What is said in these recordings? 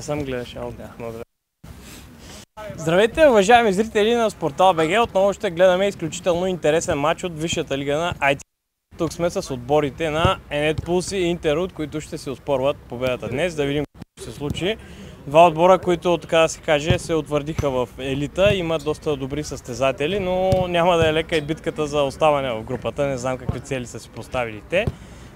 Не съм гледаш, ало. Да. Здравейте, уважаеми зрители на Спортал БГ. Отново ще гледаме изключително интересен матч от Висшата лига на IT. Тук сме с отборите на Енет Пулс и Интерут, които ще се оспорват победата днес. Да видим какво се случи. Два отбора, които, така да се каже, се утвърдиха в елита, имат доста добри състезатели, но няма да е лека и битката за оставане в групата. Не знам какви цели са си поставили те.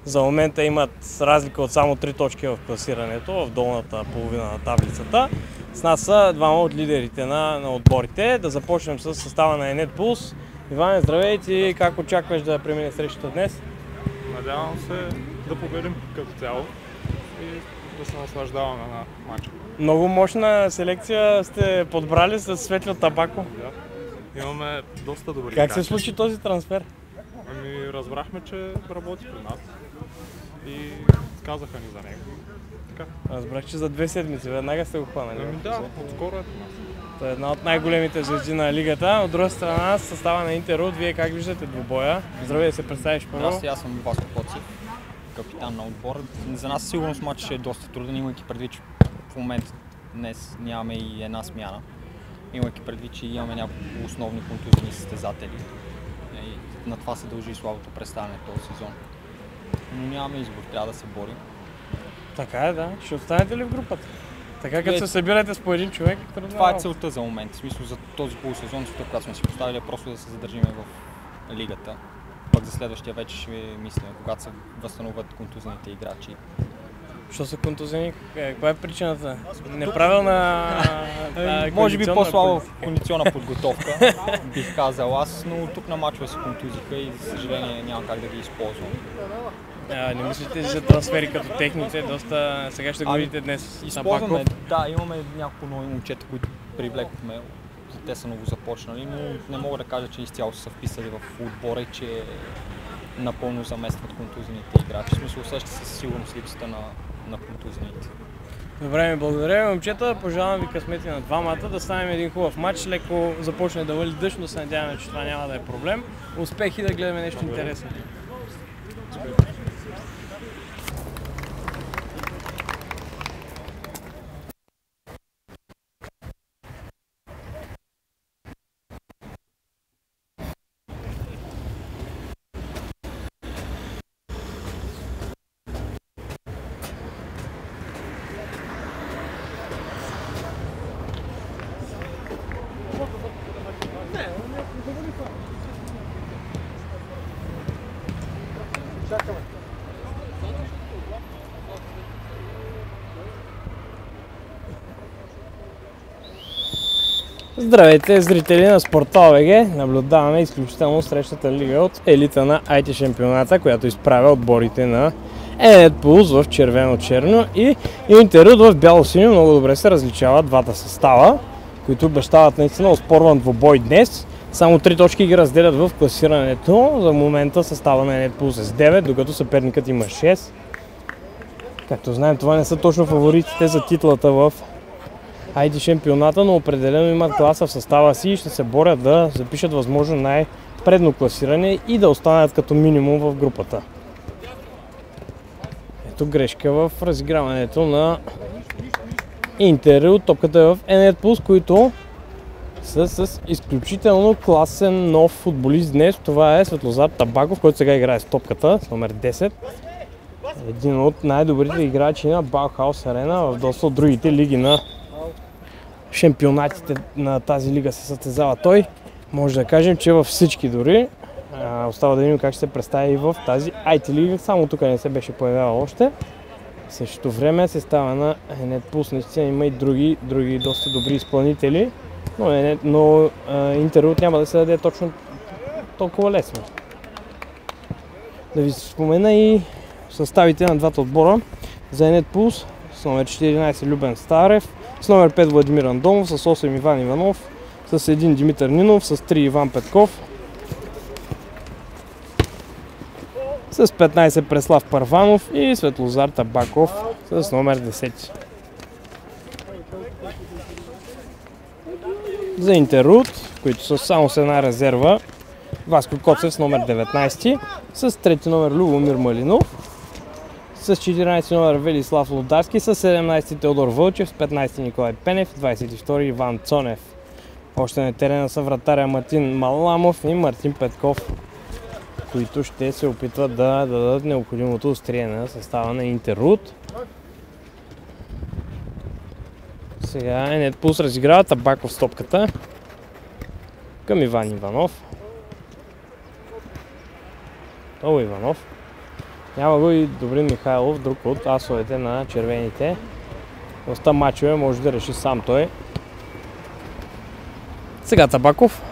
За момента имат разлика от само 3 точки в класирането, в долната половина на таблицата. С нас са двама от лидерите на, на отборите. Да започнем с състава на Енет Пулс. Иване, здравей ти! Как очакваш да премине срещата днес? Надявам се да победим като цяло и да се наслаждаваме на матча. Много мощна селекция сте подбрали с Светлио Табако. Да. Имаме доста добри Как се играчи. случи този трансфер? Ами разбрахме, че работи при нас и казаха ни за него. Така. Разбрах, че за две седмици веднага сте го хванали. Ами да, отскоро е. Той е една от най-големите звезди на лигата. От друга страна, състава на Интерут, вие как виждате двубоя? Здравей да се представиш първо. Здрасти, аз съм Васко Поци, капитан на отбора. За нас сигурно матч ще е доста труден, имайки предвид, че в момента днес нямаме и една смяна. Имайки предвид, че имаме няколко основни контузни състезатели. И на това се дължи слабото представяне този сезон. Но нямаме избор, трябва да се борим. Така е, да. Ще останете ли в групата? Така като Е, се събирате с по един човек, трудно Това е целта за момент. В смисъл за този полусезон, целта, която сме си поставили, е просто да се задържиме в лигата. Пък за следващия вече ще мислим, когато се възстановят контузните играчи. Що са контузени? Е, Каква е причината? Неправилна а, Може би по-слаба кондиционна подготовка, бих казал аз, но тук на мачове се контузиха и за съжаление няма как да ги използвам. А, не мислите ли за трансфери като техните? Доста... Сега ще го Ами, видите днес. Използваме, да, имаме няколко нови момчета, които привлекохме, те са много започнали, но не мога да кажа, че изцяло са вписали в отбора и че напълно заместват контузените играчи. В смисъл усеща се със сигурност липсата на, на контузените. Добре, ми благодаря ви, момчета. Пожелавам ви късмети на двамата, да станем един хубав матч. Леко започне да вали дъжд, но се надяваме, че това няма да е проблем. Успехи да гледаме нещо интересно. Здравейте, зрители на Спортал БГ! Наблюдаваме изключително срещата лига от елита на IT шампионата, която изправя отборите на Енет Пулс в червено-черно и Интерут в бяло-синьо. Много добре се различават двата състава, които обещават наистина оспорван двобой днес. Само три точки ги разделят в класирането. За момента състава на Енет Пулс е с 9, докато съперникът има 6. Както знаем, това не са точно фаворитите за титлата в IT шампионата, но определено имат класа в състава си и ще се борят да запишат възможно най-предно класиране и да останат като минимум в групата. Ето грешка в разиграването на Интер. Топката е в Енет Пулс, които са с изключително класен нов футболист днес. Това е Светлозар Табаков, който сега играе с топката с номер 10. Един от най-добрите играчи на Баухаус Арена в доста от другите лиги на шампионатите на тази лига се състезава той. Може да кажем, че във всички дори. А, остава да видим как ще се представи и в тази IT лига. Само тук не се беше появявал още. В същото време се става на Енет Пулс. Наистина има и други, други доста добри изпълнители. Но, Енет, но Интерут няма да се даде точно толкова лесно. Да ви спомена и съставите на двата отбора. За Енет Пулс с номер 14 Любен Старев, с номер 5 Владимир Андонов, с 8 Иван Иванов, с 1 Димитър Нинов, с 3 Иван Петков, с 15 Преслав Парванов и Светлозар Табаков с номер 10. За Интерут, които са само с една резерва, Васко Коцев с номер 19, с трети номер Любомир Малинов, с 14 номер Велислав Лодарски, с 17 Теодор Вълчев, с 15 Николай Пенев, 22 Иван Цонев. Още на терена са вратаря Мартин Маламов и Мартин Петков, които ще се опитват да дадат необходимото острие на състава на Интеррут. Сега Енет Пулс разиграва Табаков с топката към Иван Иванов. Много Иванов. Няма го и Добрин Михайлов, друг от асовете на червените. Доста мачове може да реши сам той. Сега Табаков.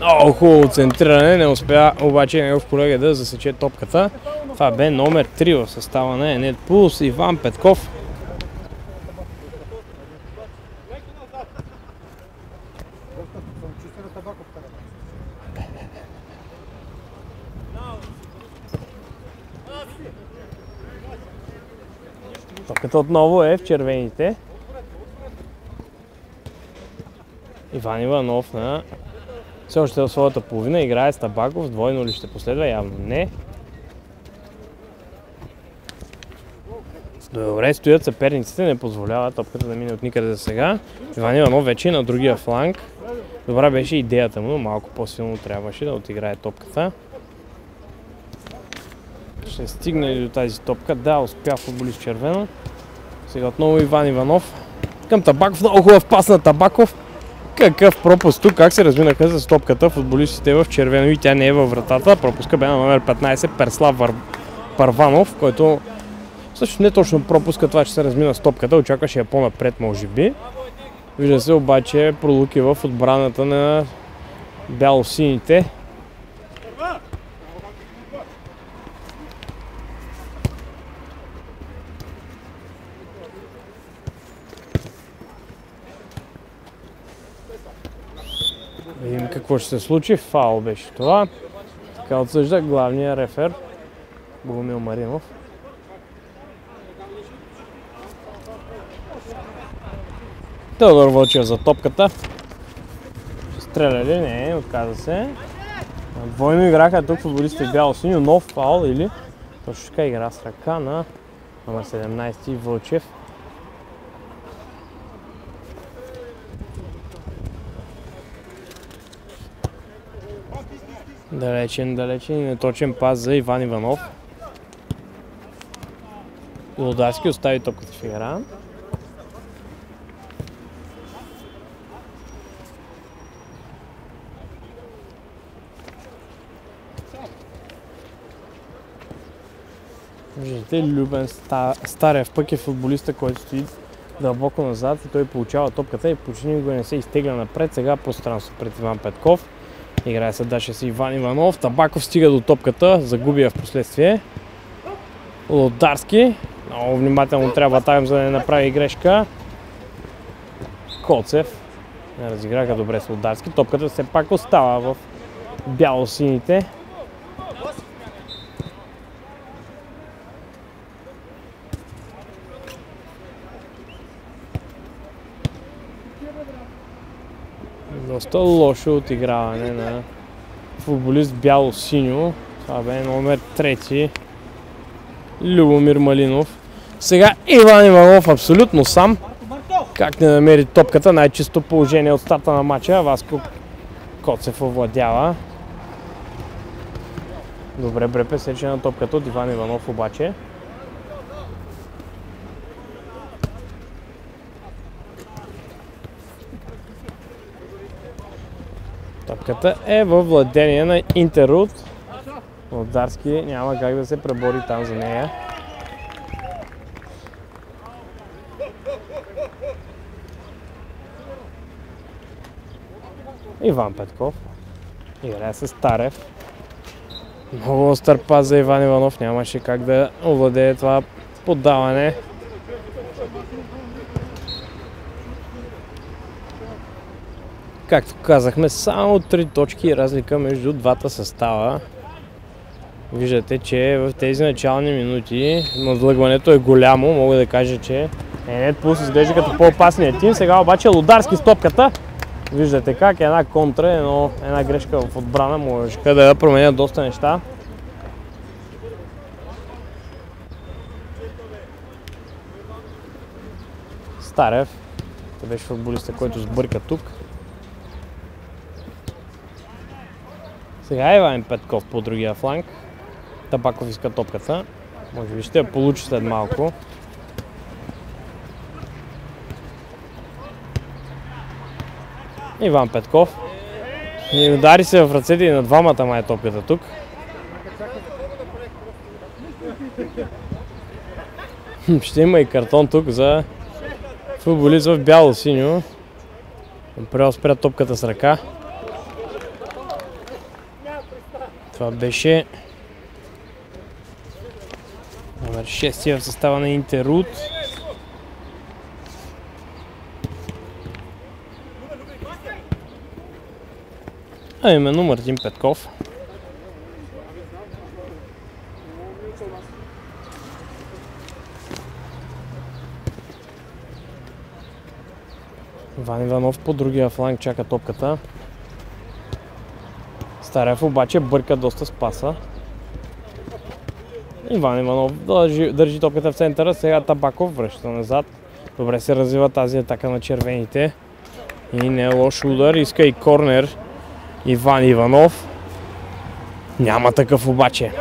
Много хубаво центриране, не успя обаче негов колега да засече топката. Това бе номер 3 в състава на Енет Пулс, Иван Петков. Топката отново е в червените. Иван Иванов на все още в своята половина играе с Табаков. Двойно ли ще последва? Явно не. Добре, стоят съперниците, не позволяват топката да мине от никъде за сега. Иван Иванов вече е на другия фланг. Добра беше идеята му, но малко по-силно трябваше да отиграе топката. Ще стигне ли до тази топка? Да, успя футболист червено. Сега отново Иван Иванов. Към Табаков, много хубав пас на Табаков. Какъв пропуск тук, как се разминаха за стопката футболистите в червено и тя не е във вратата. Пропуска бе на номер 15 Перслав Вар... Парванов, който също не точно пропуска това, че се размина стопката, очакваше я по-напред може би. Вижда се обаче пролуки в отбраната на бяло-сините. Какво ще се случи. Фаул беше това. Така отсъжда главния рефер Богомил Маринов. Теодор Вълчев за топката. Ще стреля ли? Не, отказа се. Двойно играха тук футболистите бяло синьо, нов фаул или точно така игра с ръка на номер 17 Вълчев. Далечен, далечен и неточен пас за Иван Иванов. Лодарски остави топката в игра. Виждате, Любен Старев пък е футболиста, който стои дълбоко назад и той получава топката и почти никога не се изтегля напред. Сега пространство пред Иван Петков. Играе се даше си Иван Иванов. Табаков стига до топката, загуби я в последствие. Лодарски. Много внимателно трябва да за да не направи грешка. Коцев. Разиграха добре с Лодарски. Топката все пак остава в бяло-сините. Доста лошо отиграване на футболист бяло-синьо. Това бе номер трети. Любомир Малинов. Сега Иван Иванов абсолютно сам. Как не намери топката, най-чисто положение от старта на матча. Васко Коцев овладява. Добре бре пресече на топката от Иван Иванов обаче. Топката е във владение на Интеррут. Лодарски няма как да се пребори там за нея. Иван Петков. Играе с Старев. Много остър пас за Иван Иванов. Нямаше как да овладее това поддаване. Както казахме, само 3 точки разлика между двата състава. Виждате, че в тези начални минути надлъгването е голямо. Мога да кажа, че Енет Пулс изглежда като по-опасният тим. Сега обаче Лударски с топката. Виждате как една контра, едно, една грешка в отбрана може да променят доста неща. Старев. Той беше футболиста, който сбърка тук. Сега Иван Петков по другия фланг. Табаков иска топката. Може би ще я получи след малко. Иван Петков. И удари се в ръцете и на двамата май топката тук. Ще има и картон тук за футболист в бяло-синьо. Направо спря топката с ръка. Това беше номер 6 в състава на Интерут. А именно Мартин Петков. Иван Иванов по другия фланг чака топката. Старев обаче бърка доста с паса. Иван Иванов държи, държи топката в центъра, сега Табаков връща назад. Добре се развива тази атака на червените. И не е лош удар, иска и корнер. Иван Иванов. Няма такъв обаче.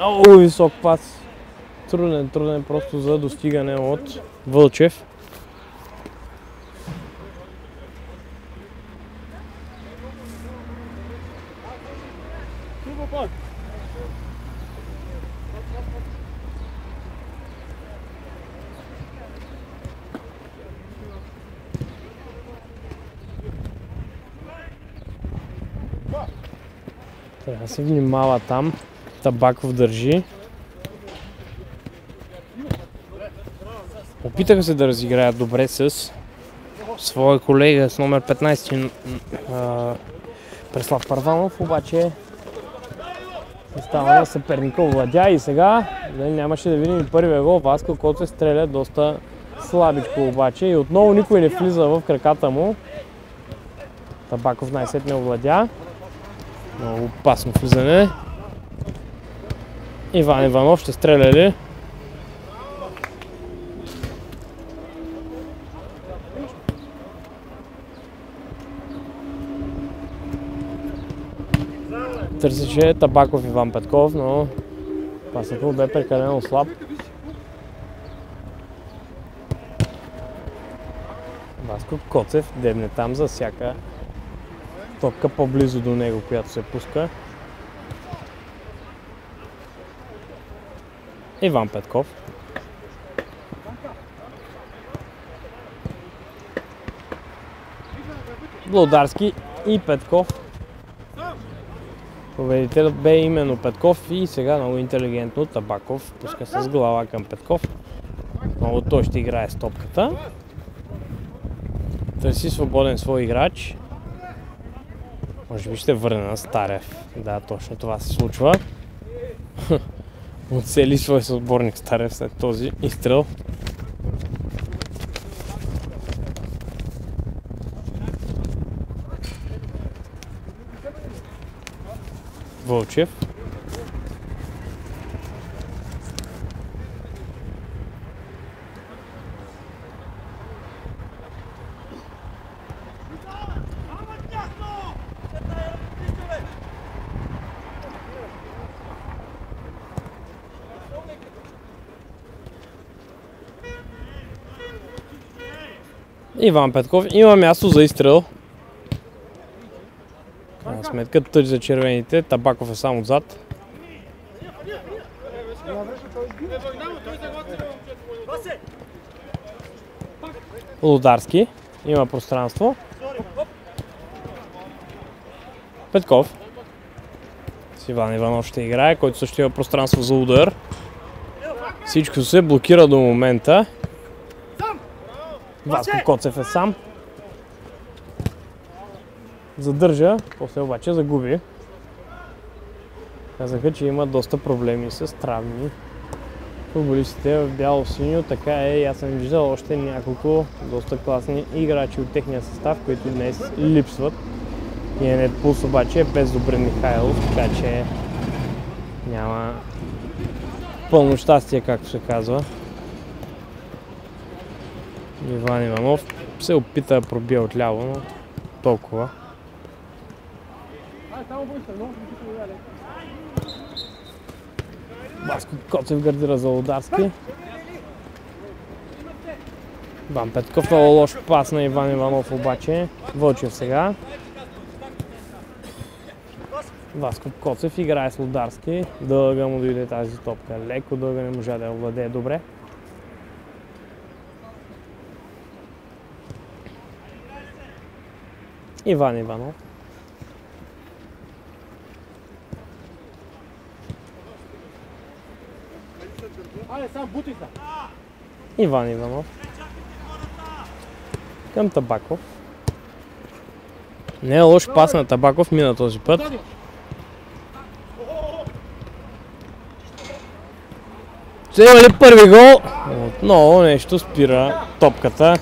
О, висок пас. Труден, труден просто за достигане от Вълчев. Се внимава там. Табаков държи. Опитаха се да разиграят добре с своя колега с номер 15 а, Преслав Парванов, обаче става на съперника овладя и сега нали, нямаше да видим и първия гол. Васко, се стреля доста слабичко обаче и отново никой не влиза в краката му. Табаков най-сетне овладя. Много опасно влизане. Иван Иванов ще стреля ли? Търсеше Табаков Иван Петков, но пасът бе прекалено слаб. Васко Коцев дебне там за всяка топка по-близо до него, която се пуска. Иван Петков. Блодарски и Петков. Победителят бе именно Петков и сега много интелигентно Табаков пуска с глава към Петков. Много той ще играе с топката. Търси свободен свой играч. Може би ще върне на Старев. Да, точно това се случва. Оцели свой съотборник Старев след този изстрел. Вълчев. Иван Петков има място за изстрел. Крайна сметка тъч за червените, Табаков е само отзад. Лударски. Има пространство. Петков. С Иван Иванов ще играе, който също има пространство за удар. Всичко се блокира до момента. Васко Коцев е сам. Задържа, после обаче загуби. Казаха, че има доста проблеми с травми. Футболистите в бяло-синьо, така е и аз съм виждал още няколко доста класни играчи от техния състав, които днес липсват. И е Пулс обаче е без Добрин Михайлов, така че няма пълно щастие, както се казва. Иван Иванов се опита да пробие отляво, но толкова. Баско Коцев гардира за Лодарски. Иван Петков много лош пас на Иван Иванов обаче. Вълчев сега. Васко Коцев играе с Лодарски. Дълга му дойде тази топка. Леко дълга не можа да я владее добре. Иван Иванов. Иван Иванов. Към Табаков. Не е лош пас на Табаков, мина този път. Взема ли първи гол? Отново нещо спира топката.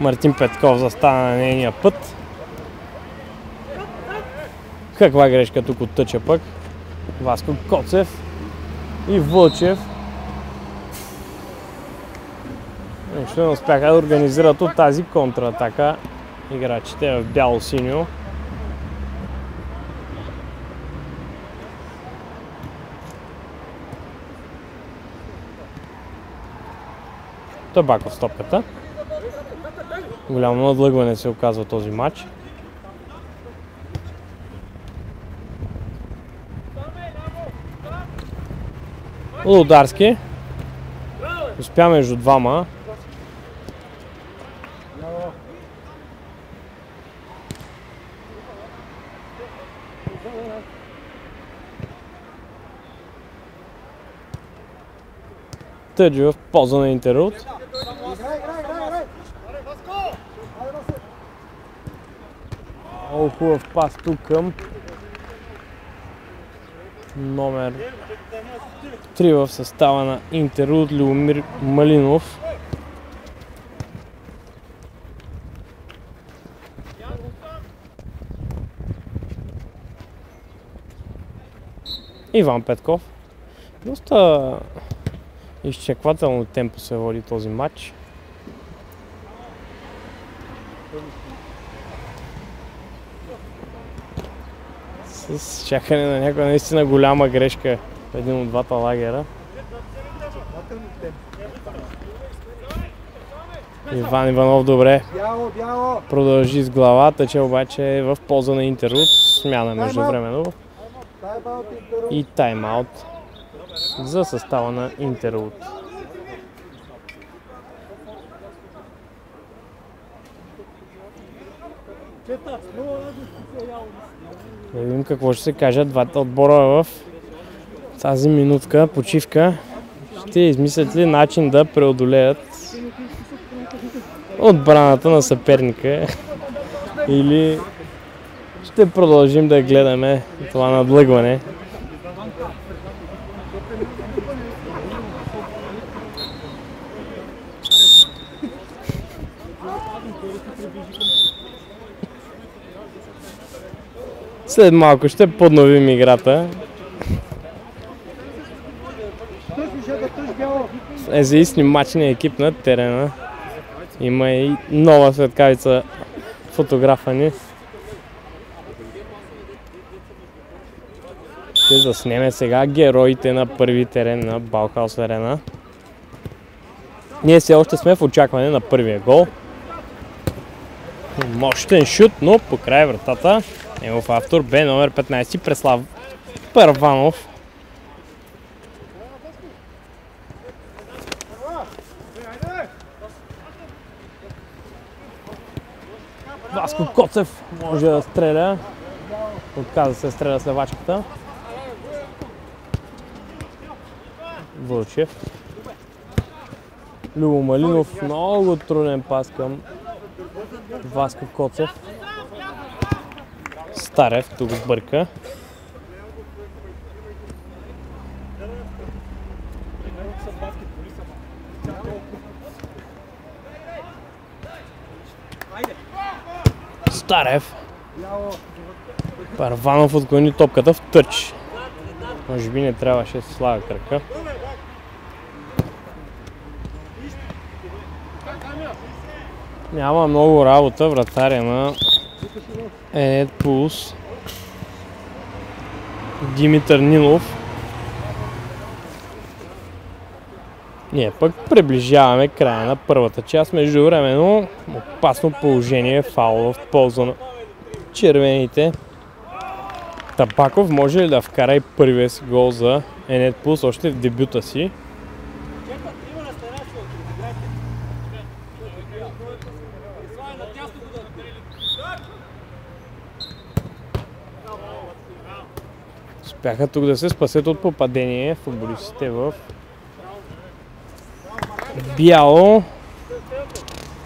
Мартин Петков застана на нейния път. Каква грешка тук от тъча пък. Васко Коцев и Вълчев. Нещо не успяха да организират от тази контратака играчите в бяло-синьо. Табаков с топката. Голямо надлъгване се оказва този матч. Лударски. Успя между двама. Тъджи в полза на Интерут. Много хубав пас тук към номер 3 в състава на Интерут Любомир Малинов. Иван Петков. Доста изчеквателно темпо се води този матч. С чакане на някаква наистина голяма грешка в един от двата лагера. Иван Иванов добре продължи с главата, че обаче е в полза на Интерут. Смяна между времено. И тайм-аут за състава на Интерут. Да видим какво ще се кажат двата отбора в тази минутка почивка. Ще измислят ли начин да преодолеят отбраната на съперника или ще продължим да гледаме това надлъгване. След малко ще подновим играта. Независим матчния екип на терена. Има и нова светкавица фотографа ни. Ще заснеме сега героите на първи терен на Балхаус Арена. Ние все още сме в очакване на първия гол. Мощен шут, но по край вратата. Негов автор бе номер 15 Преслав Първанов. Васко Коцев може да стреля. Отказа се стреля с левачката. Вълчев. Любо Малинов, много труден пас към Васко Коцев. Старев тук бърка. Старев. Парванов отклони топката в тъч. Може би не трябваше да слага кръка. Няма много работа вратаря на Енет Пулс. Димитър Нинов. Ние пък приближаваме края на първата част. Между времено опасно положение, фаул в полза на червените. Табаков може ли да вкара и първия си гол за Енет Пулс още в дебюта си? Успяха тук да се спасят от попадение футболистите в бяло.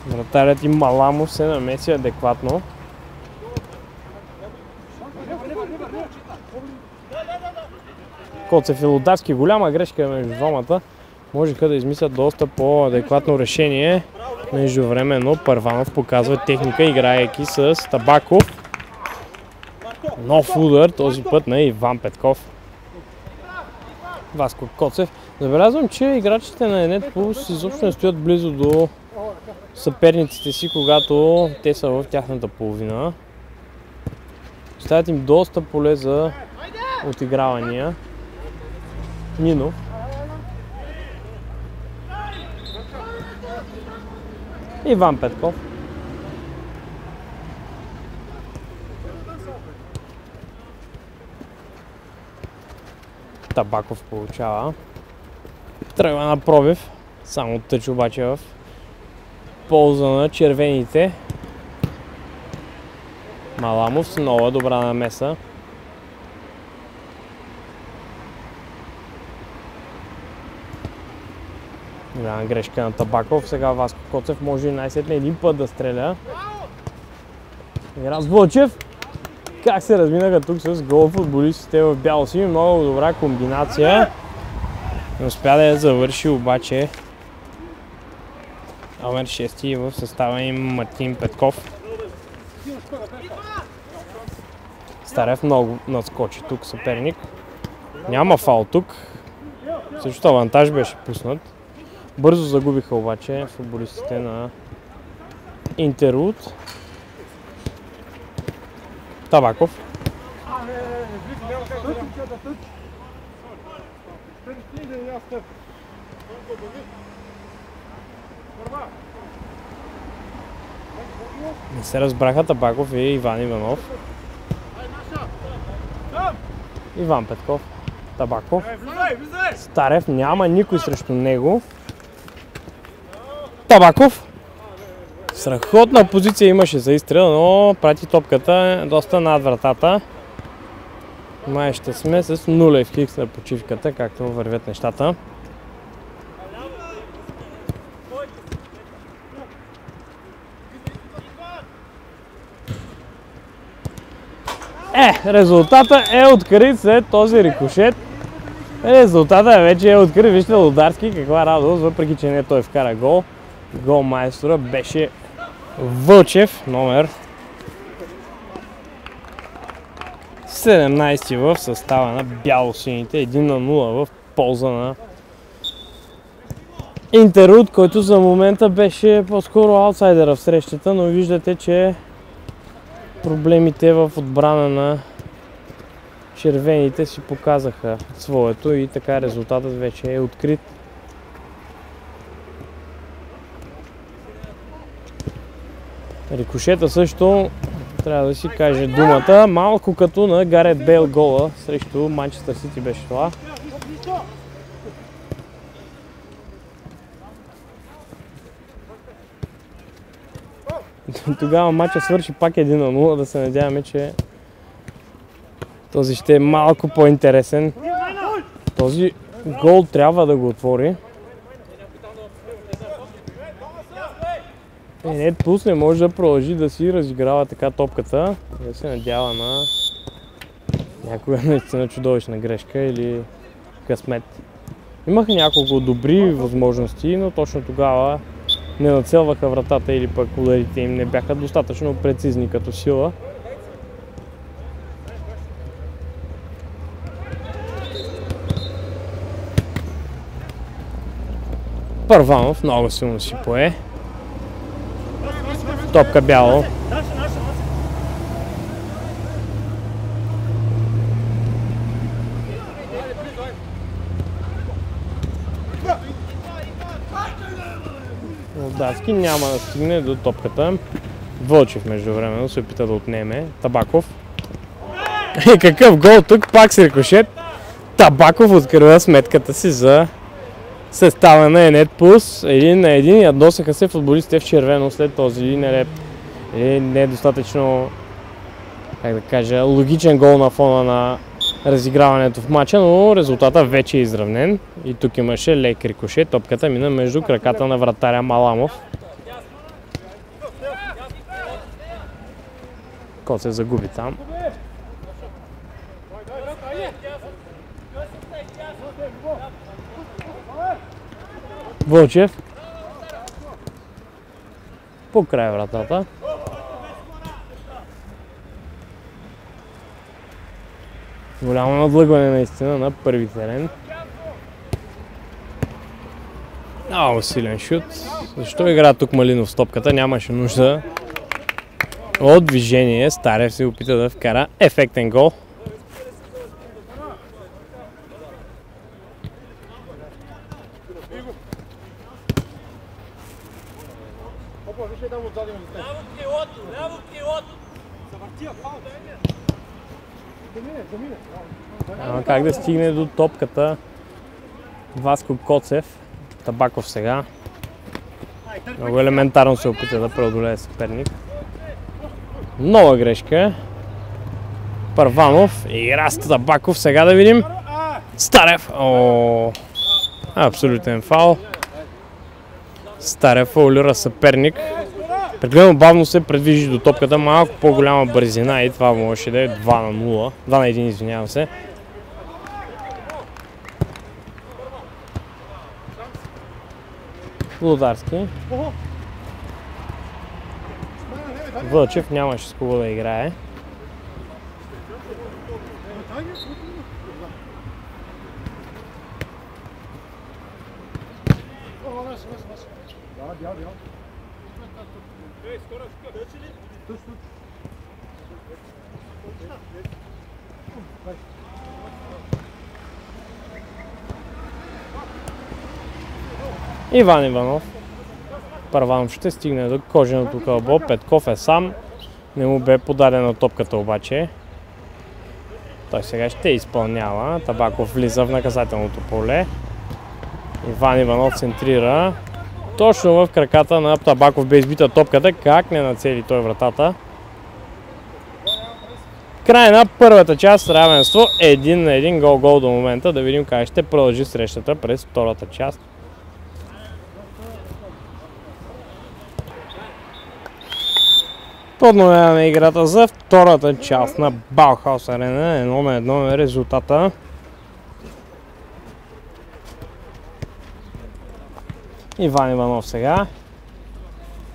Вратарят и Маламо се намеси адекватно. Коцев и Лударски. Голяма грешка между двамата. Можеха да измислят доста по-адекватно решение. Междувременно Първанов показва техника, играейки с Табаков. Нов удар, този път на Иван Петков. Васко Коцев. Забелязвам, че играчите на Енет Пулс изобщо не стоят близо до съперниците си, когато те са в тяхната половина. Оставят им доста поле за отигравания. Нино. Иван Петков. Табаков получава. Тръгва на пробив. Само тъч обаче в полза на червените. Маламов с нова добра намеса. Голяма грешка на Табаков. Сега Васко Коцев може и най-сетне един път да стреля. Мирас Вълчев. Как се разминаха тук с гол футболистите в бяло си. Много добра комбинация. Не успя да я завърши обаче номер 6 в състава им Мартин Петков. Старев много надскочи тук съперник. Няма фал тук. Също авантаж беше пуснат. Бързо загубиха обаче футболистите на Интерут. Табаков. Не се разбраха Табаков и Иван Иванов. Иван Петков. Табаков. Старев няма никой срещу него. Табаков. Страхотна позиция имаше за изстрел, но прати топката доста над вратата. Май ще сме с нулев хикс на почивката, както вървят нещата. Е, резултата е открит след този рикошет. Резултата вече е открит. Вижте Лударски каква радост, въпреки че не той вкара гол. Гол майстора беше Вълчев, номер 17 в състава на бяло-сините, 1 на 0 в полза на Интеруд, който за момента беше по-скоро аутсайдера в срещата, но виждате, че проблемите в отбрана на червените си показаха своето и така резултатът вече е открит. Рикошета също трябва да си каже думата. Малко като на Гарет Бейл гола срещу Манчестър Сити беше това. Тогава матча свърши пак 1 на 0. Да се надяваме, че този ще е малко по-интересен. Този гол трябва да го отвори. Е, не, Пулс не може да продължи да си разиграва така топката да се надява на някоя наистина чудовищна грешка или късмет. Имаха няколко добри възможности, но точно тогава не нацелваха вратата или пък ударите им не бяха достатъчно прецизни като сила. Първанов много силно си пое. Топка бяло. Молдавски няма да стигне до топката. Вълчев между времено се опита да отнеме. Табаков. И какъв гол тук, пак с рикошет. Табаков открива сметката си за състава на Енет Пус. Един на един ядосаха се футболистите в червено след този нелеп. И недостатъчно, как да кажа, логичен гол на фона на разиграването в матча, но резултата вече е изравнен. И тук имаше лек рикошет. Топката мина между краката на вратаря Маламов. Кот се загуби там. Вълчев. По край вратата. Голямо надлъгване наистина на първи терен. Много силен шут. Защо игра тук Малинов с топката? Нямаше нужда от движение. Старев се опита да вкара ефектен гол. Няма как да стигне до топката Васко Коцев. Табаков сега. Много елементарно се опита да преодолее съперник. Нова грешка. Първанов и Раст Табаков. Сега да видим. Старев. О, абсолютен фал. Старев фаулира съперник. Прегледно бавно се предвижи до топката, малко по-голяма бързина и това можеше да е 2 на 0. 2 на 1, извинявам се. Лударски. Вълчев нямаше с кого да играе. Иван Иванов. Първанов ще стигне до коженото кълбо. Петков е сам. Не му бе подадена топката обаче. Той сега ще изпълнява. Табаков влиза в наказателното поле. Иван Иванов центрира. Точно в краката на Табаков бе избита топката. Как не нацели той вратата? Край на първата част равенство. Един на един гол-гол до момента. Да видим как ще продължи срещата през втората част. Подновяваме играта за втората част на Баухаус Арена. Едно на едно е резултата. Иван Иванов сега.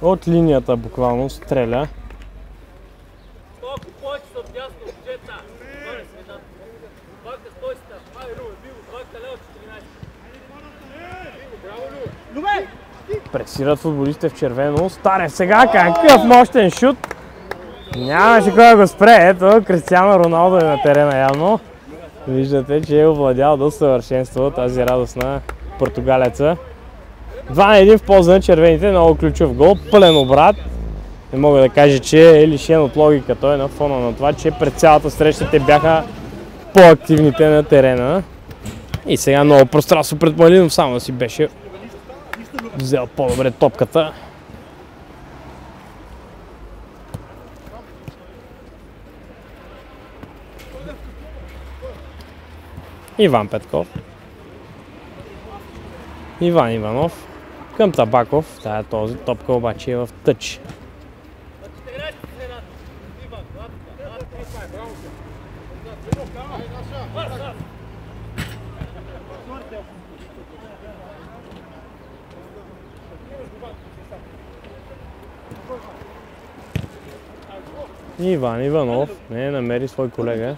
От линията буквално стреля. Пресират футболистите в червено. Старев сега какъв мощен шут. Нямаше кой да го спре. Ето, Кристиано Роналдо е на терена явно. Виждате, че е овладял до съвършенство тази радост на португалеца. 2 на 1 в полза на червените, много ключов гол, пълен обрат. Не мога да кажа, че е лишен от логика той на фона на това, че пред цялата среща те бяха по-активните на терена. И сега много пространство пред Малинов, само си беше взел по-добре топката. Иван Петков. Иван Иванов. Към Табаков. Тая този топка обаче е в тъч. Иван Иванов не намери свой колега.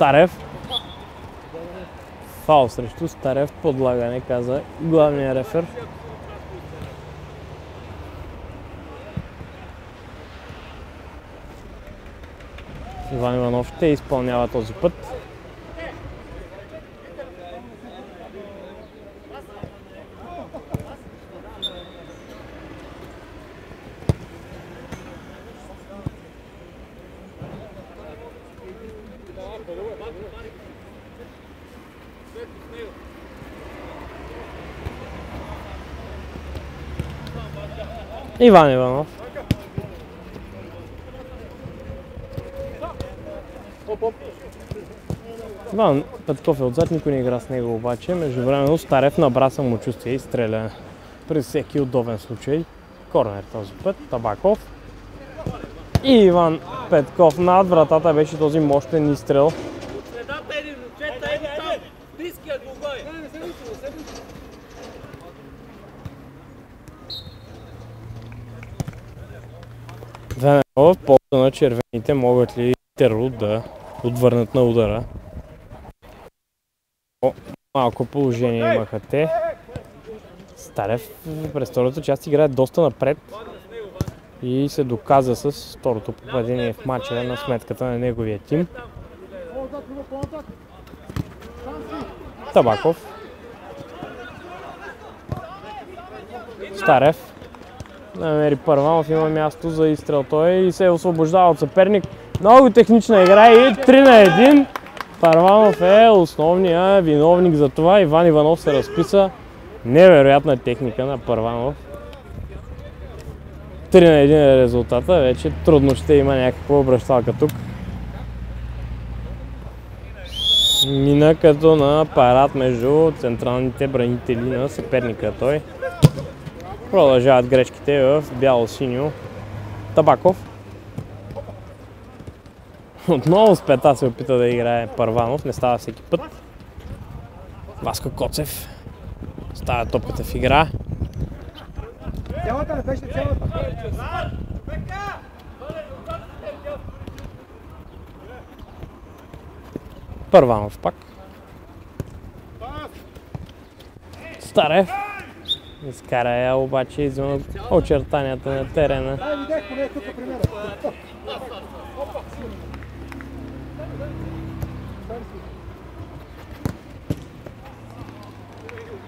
Старев. Фал срещу Старев подлагане, каза главния рефер. Иван Иванов ще изпълнява този път. Иван Иванов. Иван Петков е отзад, никой не игра с него обаче. Междувременно Старев набра самочувствие и стреля при всеки удобен случай. Корнер този път, Табаков. И Иван Петков над вратата беше този мощен изстрел. Средата един, момчета, еди там! Близкият го гой! Венева в на червените могат ли Теру да отвърнат на удара. О, малко положение имаха те. Старев през втората част играе доста напред и се доказа с второто попадение в матча на сметката на неговия тим. Табаков. Старев. Намери Първанов, има място за изстрел той и се освобождава от съперник. Много технична игра и 3 на 1. Парванов е основния виновник за това. Иван Иванов се разписа. Невероятна техника на Първанов. 3 на 1 е резултата. Вече трудно ще има някаква обращалка тук. Мина като на парад между централните бранители на съперника той. Продължават грешките в бяло-синьо. Табаков. Отново с пета се опита да играе Първанов, не става всеки път. Васко Коцев. Става топката в игра. Цялата не беше цялата. Първанов пак. Старев. Изкара я обаче извън очертанията на терена.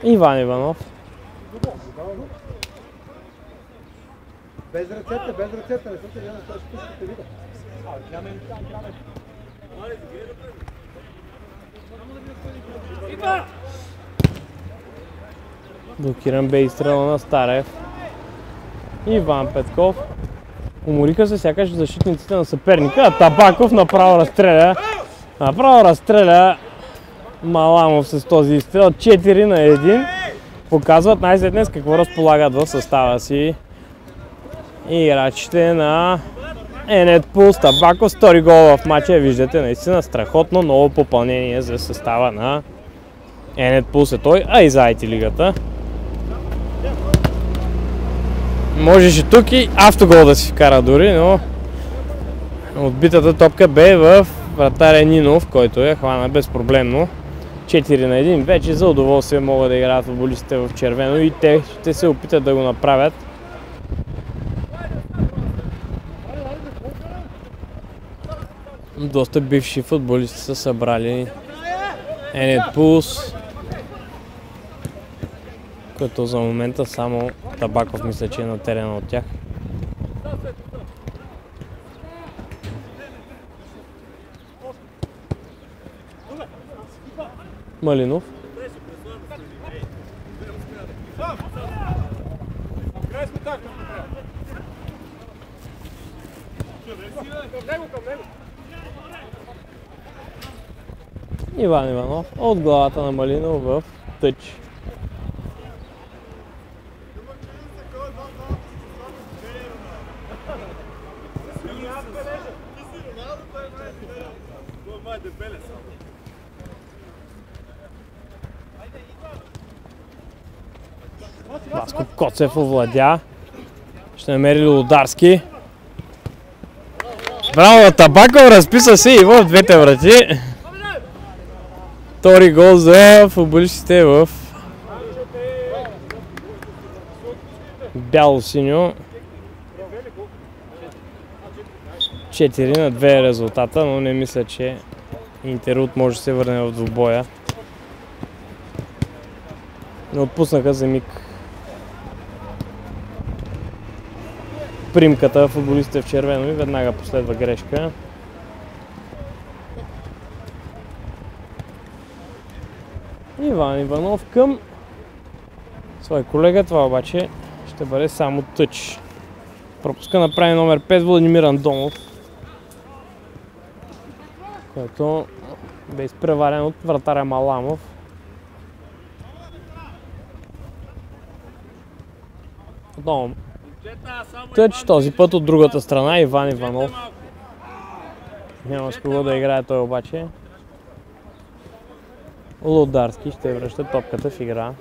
Иван Иванов. Без ръцете, без ръцете, не са те няма да ще видя. Блокиран бе изстрела на Старев. Иван Петков. Умориха се сякаш защитниците на съперника, Табаков направо разстреля. Направо разстреля Маламов с този изстрел. 4 на 1. Показват най-сетне какво разполагат в състава си играчите на Енет Пулс. Табаков стори гол в матча. Виждате наистина страхотно ново попълнение за състава на Енет Пулс е той, а и за IT лигата. Можеше тук и автогол да си вкара дори, но отбитата топка бе в вратаря Нинов, който я хвана безпроблемно. 4 на 1. Вече за удоволствие могат да играят футболистите в червено и те ще се опитат да го направят. Доста бивши футболисти са събрали Енет Пулс, като за момента само Табаков мисля, че е на терена от тях. Малинов. Иван Иванов от главата на Малинов в тъч. Васко Коцев овладя. Ще намери Лударски. Браво на Табаков, разписа се и в двете врати. Втори гол за футболистите в бяло-синьо. 4 на 2 е резултата, но не мисля, че Интерут може да се върне в двубоя. Не отпуснаха за миг примката футболистите в червено и веднага последва грешка. Иван Иванов към свой колега, това обаче ще бъде само тъч. Пропуска направи номер 5 Владимир Андонов, който бе изпреварен от вратаря Маламов. Отново Тъч този път от другата страна Иван Иванов. Няма с кого да играе той обаче. Лударски ще връща топката в игра.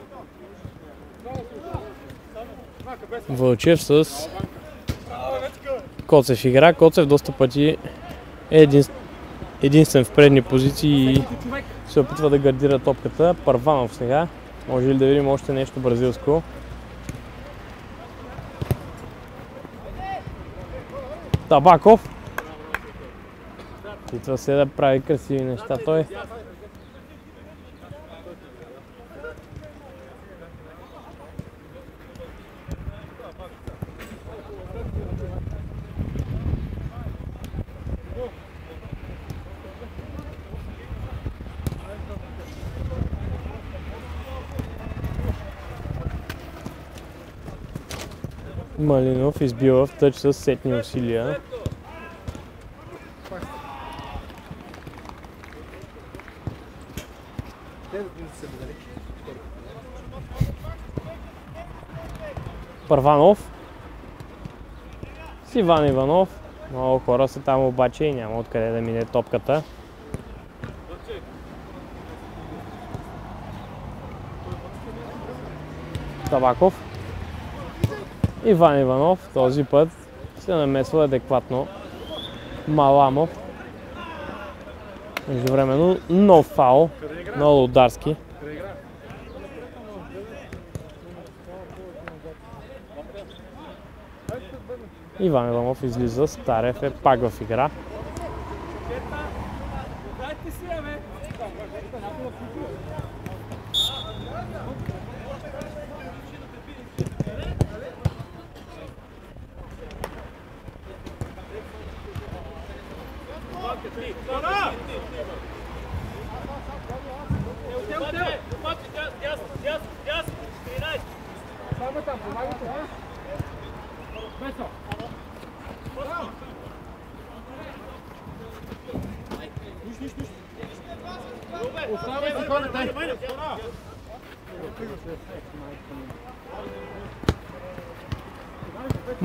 Вълчев с Коцев игра. Коцев доста пъти е един, единствен в предни позиции и се опитва да гардира топката. Парванов сега. Може ли да видим още нещо бразилско? Табаков. Опитва се да прави красиви неща той. Малинов избива в тъч с сетни усилия. Първанов. С Иван Иванов. Много хора са там обаче и няма откъде да мине топката. Табаков. Иван Иванов този път се намесва адекватно. Маламов. Междувременно нов фаул на Лударски. Иван Иванов излиза, Старев е пак в игра. Дайте си, бе!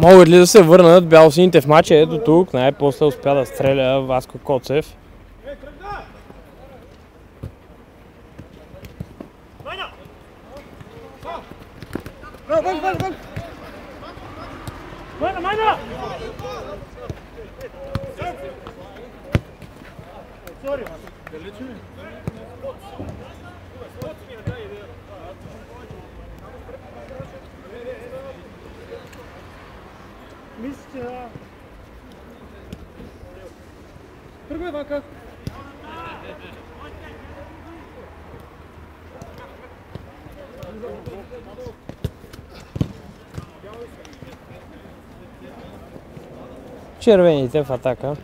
Могат ли да се върнат бялосините в матча? Ето тук най-после успя да стреля Васко Коцев. Мисля, че да. Тръгвай, Вака. Червените в атака.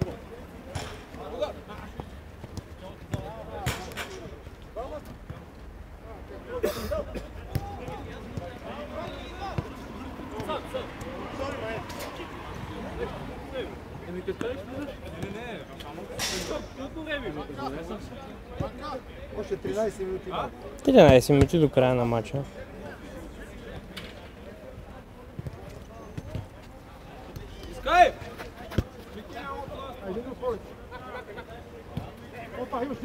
11 минути до края на матча. Опа, имаш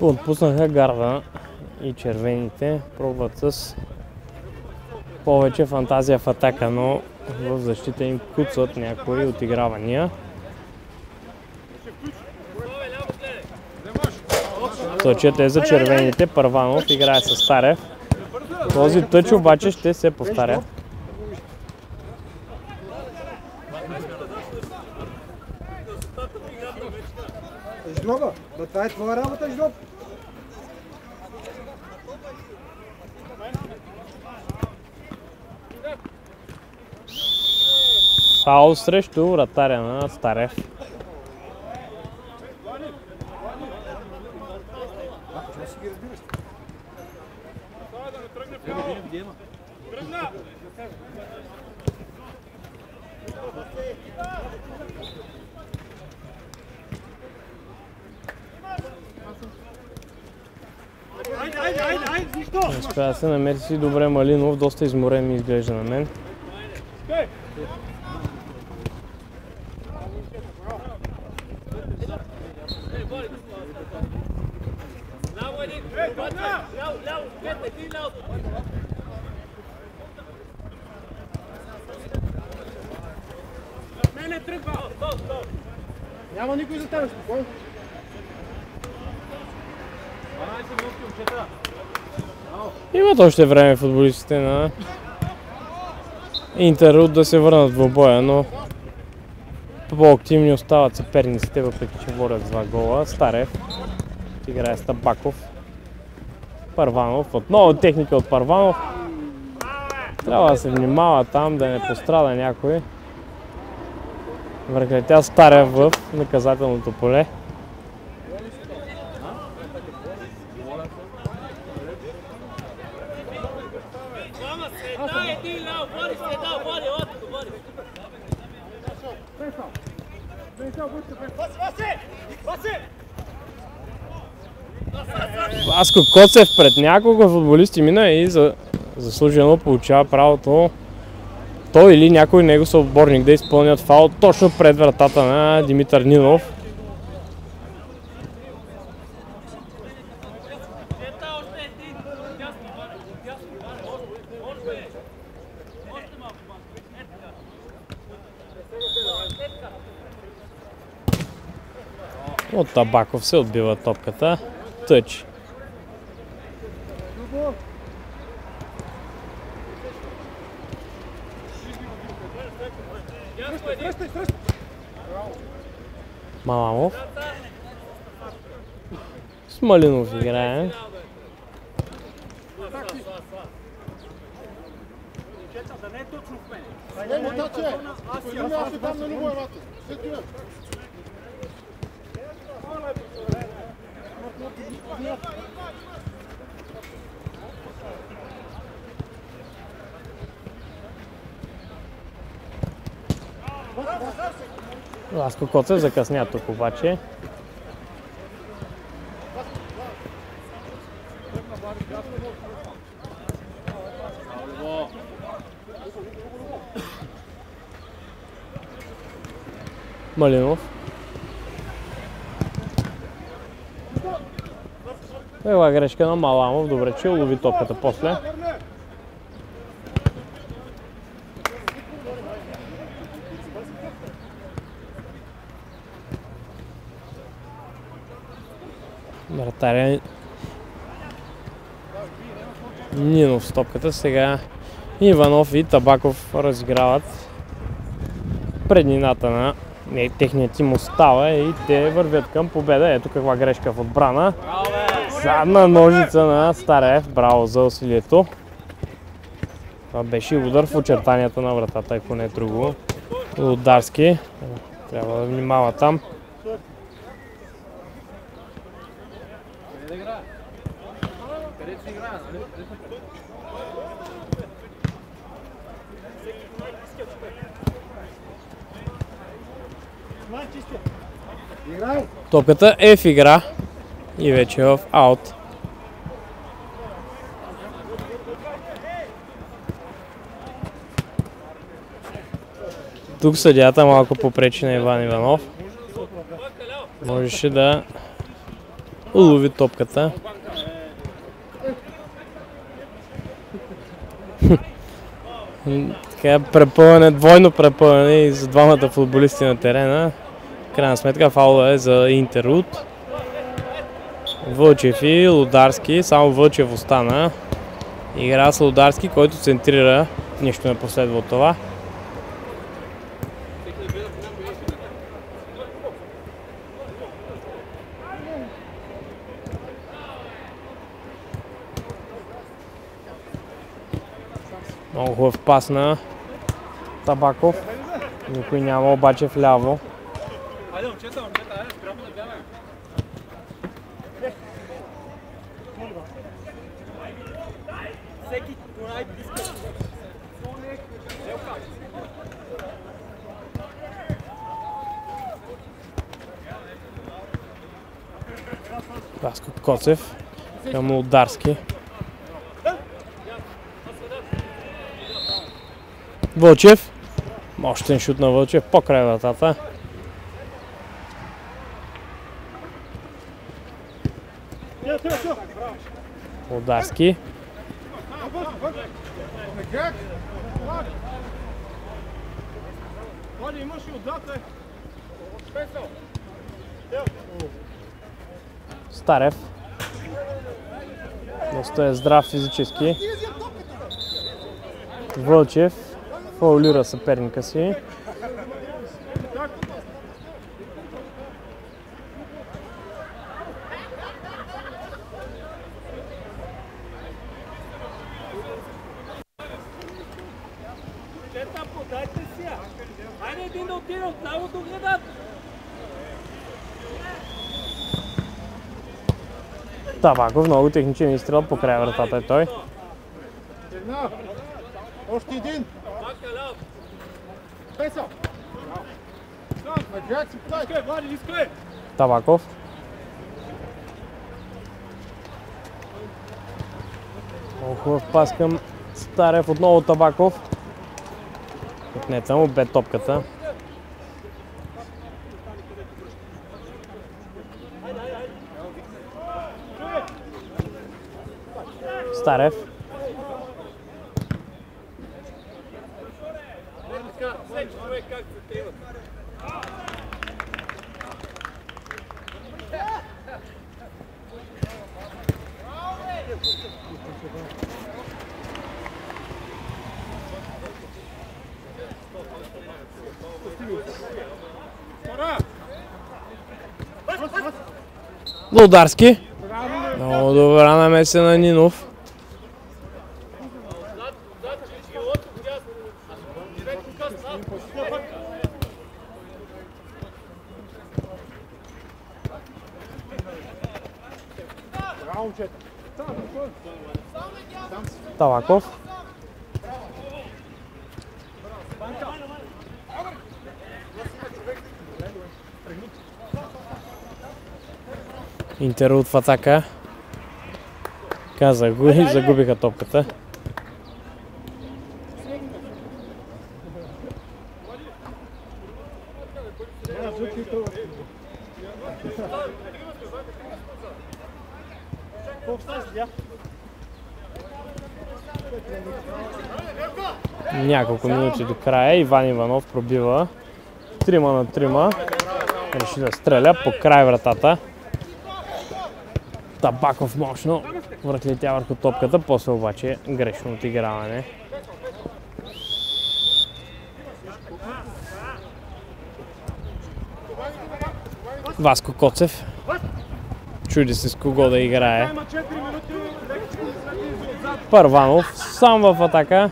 Отпуснаха гарда и червените. Пробват с повече фантазия в атака, но в защита им куцат някои отигравания. Точът е за червените. Първанов играе с Старев. Този тъч обаче ще се повтаря. Ждроба, бе, това е твоя работа, Ждроб. Фаул срещу вратаря на Старев. Не успя да се намери си добре Малинов, доста изморен ми изглежда на мен. Ляво един, ляво, ляво, пет, един ляво. Мене тръгва. Стоп, стоп. Няма никой за тебе, спокойно. Имат още време футболистите на Интер да се върнат в боя, но по-активни остават съперниците, въпреки че водят два гола. Старев играе с Табаков. Парванов, отново техника от Парванов. Трябва да се внимава там, да не пострада някой. Върхлетя Старев в наказателното поле. Васко Коцев пред няколко футболисти мина и за, заслужено получава правото той или някой него съотборник да изпълнят фаул точно пред вратата на Димитър Нинов. Седа още един. Дясно, бори, дясно, бори. Още, още. Още малко, малко. Е така. Е така. От Табаков се отбива топката. Тъч. Маламов. С Малинов играе. Не, мотаче! Един аз ще Ласко Коцев закъсня тук обаче. Малинов. Била грешка на Маламов, добре, че улови топката после. Вратаря Нинов с топката. Сега Иванов и Табаков разиграват преднината на не, техният тим остава и те вървят към победа. Ето каква грешка в отбрана. Задна ножица на Старев. Браво за усилието. Това беше удар в очертанията на вратата, ако не е друго. Лударски. Трябва да внимава там. Топката е в игра и вече е в аут. Тук съдята малко попречи на Иван Иванов. Можеше да улови топката. така препълнене, двойно препълнене и за двамата футболисти на терена. Крайна сметка фаула е за Интерут. Вълчев и Лударски, само Вълчев остана. Игра с Лударски, който центрира. Нищо не последва от това. Много хубав пас на Табаков. Никой няма обаче вляво. Айде, момчета, момчета, айде, спрямо да бягаме. Всеки онай иска. Васко Коцев към Лударски. Вълчев. Мощен шут на Вълчев по край вратата. Лударски. Как? Влади, имаш и отзад, е. Старев. Доста е здрав физически. Вълчев фаулира съперника си. Чета, подайте си я. Айде един да отиде от лявото гледат. Табаков много техничен изстрел по края вратата е той. Една. Още един. Искай. Табаков. Много хубав пас към Старев, отново Табаков. Отнета му бе топката. Старев. Всеки човек как се тема. Лударски. Много добра намеса на Нинов. Браво, момчета. Талаков. Интерут в атака. Казах го и загубиха топката. Няколко минути до края. Иван Иванов пробива. Трима на трима. Реши да стреля по край вратата. Табаков мощно връхлетя върху топката, после обаче грешно отиграване. Васко Коцев. Чуди се с кого да играе. Има 4 минути. Лекичко излети отзад. Първанов сам в атака.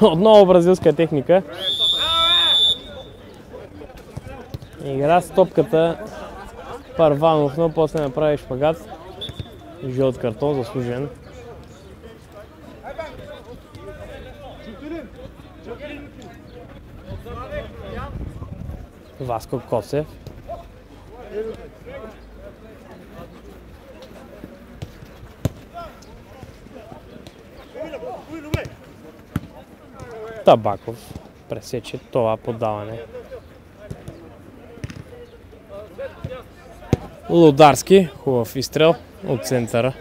Отново бразилска техника. Игра с топката Първанов, но после направи шпагат. Жълт картон, заслужен. Васко Косев. Табаков пресече това подаване. Лударски, хубав изстрел от центъра.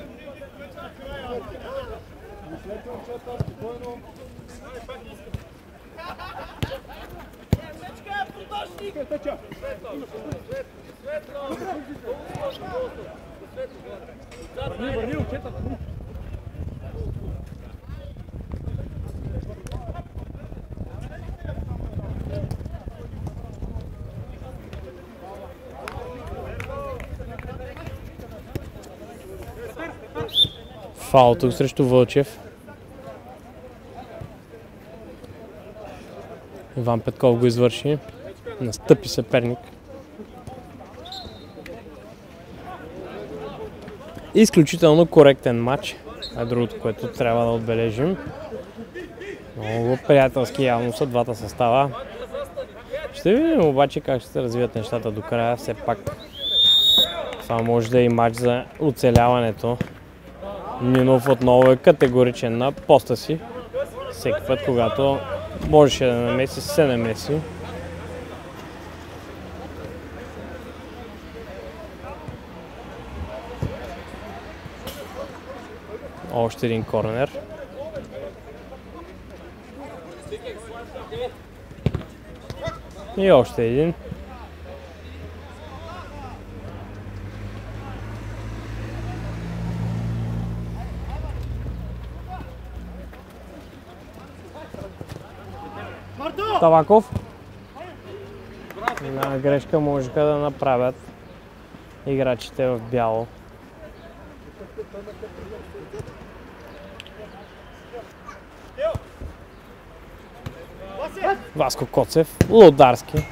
Тук срещу Вълчев. Иван Петков го извърши. Настъпи съперник. Изключително коректен матч. А другото, което трябва да отбележим. Много приятелски явно са двата състава. Ще видим обаче как ще се развият нещата до края. Все пак това може да е и матч за оцеляването. Нинов отново е категоричен на поста си. Всеки път, когато можеше да намеси, се намеси. Още един корнер. И още един. Таваков. Една грешка можеха да направят играчите в бяло. Васко Коцев, Лодарски.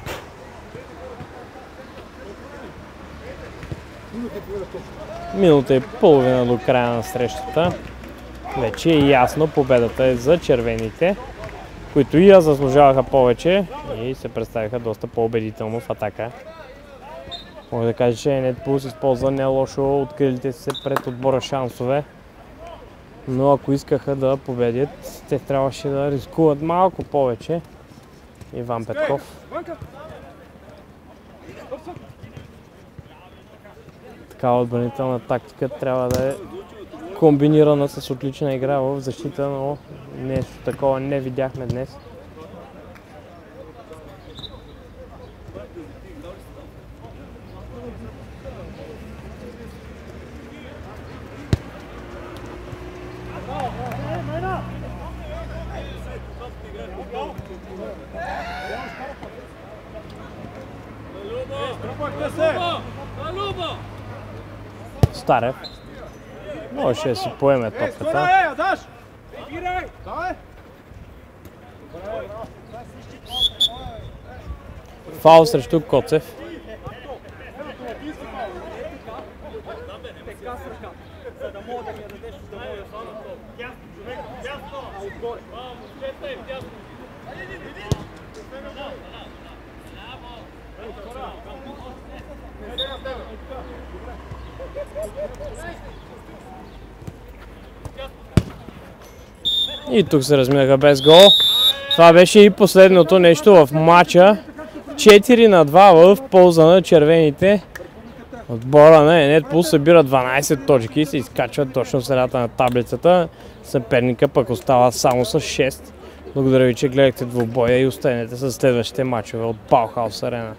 Минута и половина до края на срещата. Вече е ясно, победата е за червените, които и я заслужаваха повече и се представиха доста по-убедително в атака. Може да кажа, че Netplus използва не лошо открилите се пред отбора шансове. Но ако искаха да победят, те трябваше да рискуват малко повече. Иван Петков. Такава отбранителна тактика трябва да е комбинирана с отлична игра в защита, но нещо такова не видяхме днес. Старев. Можеше да си поеме топката. Фаул срещу Коцев. И тук се разминаха без гол. Това беше и последното нещо в матча. 4 на 2 в полза на червените. Отбора на Енет събира 12 точки и се изкачва точно в средата на таблицата. Съперника пък остава само с 6. Благодаря ви, че гледахте двубоя и останете с следващите матчове от Баухаус Арена.